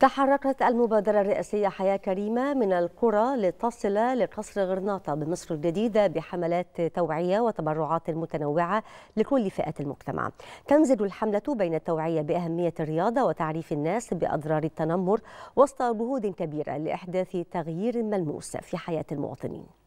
تحركت المبادرة الرئاسية حياة كريمة من القرى لتصل لقصر غرناطة بمصر الجديدة بحملات توعية وتبرعات متنوعة لكل فئات المجتمع. تمزج الحملة بين التوعية بأهمية الرياضة وتعريف الناس بأضرار التنمر وسط جهود كبيرة لإحداث تغيير ملموس في حياة المواطنين.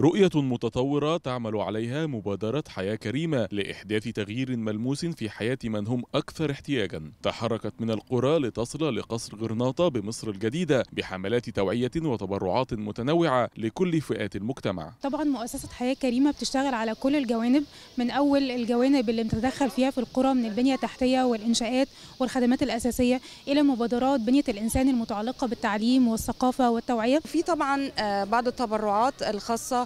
رؤية متطورة تعمل عليها مبادرة حياة كريمة لإحداث تغيير ملموس في حياة من هم أكثر احتياجا. تحركت من القرى لتصل لقصر غرناطة بمصر الجديدة بحملات توعية وتبرعات متنوعة لكل فئات المجتمع. طبعا مؤسسة حياة كريمة بتشتغل على كل الجوانب من أول الجوانب اللي بتتدخل فيها في القرى من البنية التحتية والإنشاءات والخدمات الأساسية إلى مبادرات بنية الإنسان المتعلقة بالتعليم والثقافة والتوعية. في طبعا بعض التبرعات الخاصة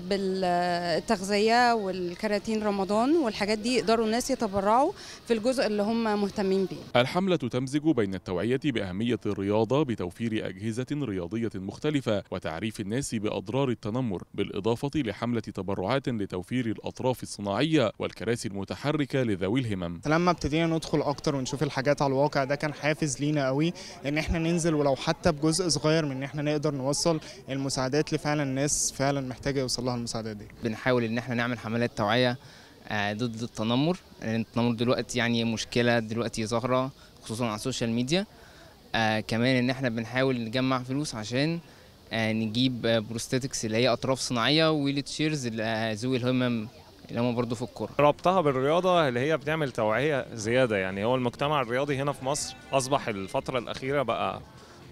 بالتغذية والكراتين رمضان والحاجات دي يقدروا الناس يتبرعوا في الجزء اللي هم مهتمين بيه. الحملة تمزج بين التوعية بأهمية الرياضة بتوفير أجهزة رياضية مختلفة وتعريف الناس بأضرار التنمر بالإضافة لحملة تبرعات لتوفير الأطراف الصناعية والكراسي المتحركة لذوي الهمم. لما ابتدينا ندخل أكتر ونشوف الحاجات على الواقع ده كان حافز لينا قوي إن إحنا ننزل ولو حتى بجزء صغير من إن إحنا نقدر نوصل المساعدات لفعلا الناس فعلا محتاجه يوصل لها المساعدات دي. بنحاول إن إحنا نعمل حملات توعية ضد التنمر. لأن التنمر دلوقتي يعني مشكلة دلوقتي ظاهرة خصوصا على ال social media. آه كمان إن إحنا بنحاول نجمع فلوس عشان آه نجيب prosthetics اللي هي أطراف صناعية wheelchairs ذوي الهمم اللي هم برضه في الكورة. ربطها بالرياضة اللي هي بتعمل توعية زيادة. يعني هو المجتمع الرياضي هنا في مصر أصبح الفترة الأخيرة بقى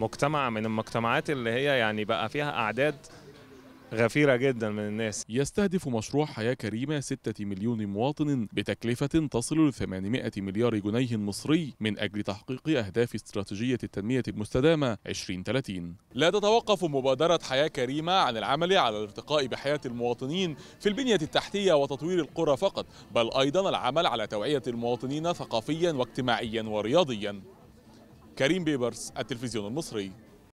مجتمع من المجتمعات اللي هي يعني بقى فيها أعداد غفيرة جدا من الناس. يستهدف مشروع حياة كريمة 6 مليون مواطن بتكلفة تصل ل 800 مليار جنيه مصري من أجل تحقيق أهداف استراتيجية التنمية المستدامة 2030 لا تتوقف مبادرة حياة كريمة عن العمل على الارتقاء بحياة المواطنين في البنية التحتية وتطوير القرى فقط بل أيضا العمل على توعية المواطنين ثقافيا واجتماعيا ورياضيا. كريم بيبرس التلفزيون المصري.